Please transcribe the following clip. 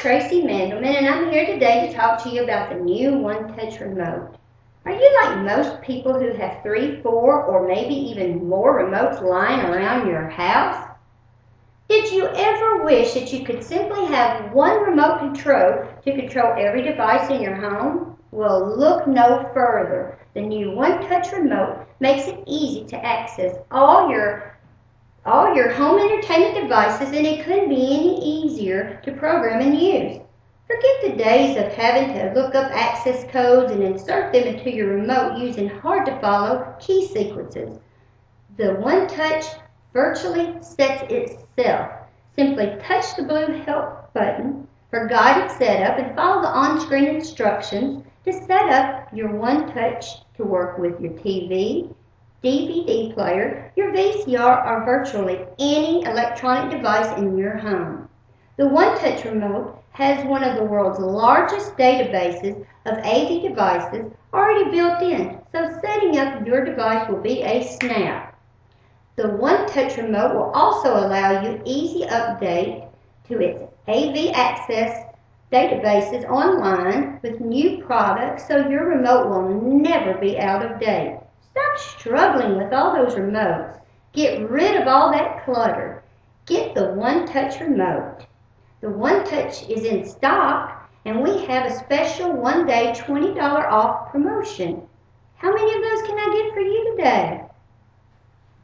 Tracy Mandelman, and I'm here today to talk to you about the new One Touch Remote. Are you like most people who have three, four, or maybe even more remotes lying around your house? Did you ever wish that you could simply have one remote control to control every device in your home? Well, look no further. The new One Touch Remote makes it easy to access all your all your home entertainment devices and it couldn't be any easier to program and use. Forget the days of having to look up access codes and insert them into your remote using hard to follow key sequences. The One Touch virtually sets itself. Simply touch the blue help button for guided setup and follow the on-screen instructions to set up your One Touch to work with your TV, DVD player, your VCR, or virtually any electronic device in your home. The One Touch remote has one of the world's largest databases of AV devices already built in, so setting up your device will be a snap. The One Touch remote will also allow you easy update to its AV access databases online with new products so your remote will never be out of date. Stop struggling with all those remotes. Get rid of all that clutter. Get the One Touch remote. The One Touch is in stock and we have a special one day $20 off promotion. How many of those can I get for you today?